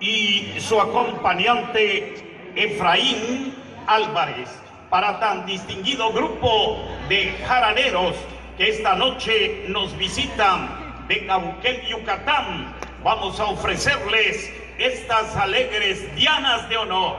y su acompañante Efraín Álvarez. Para tan distinguido grupo de jaraneros que esta noche nos visitan de Cauquel, Yucatán, vamos a ofrecerles estas alegres dianas de honor.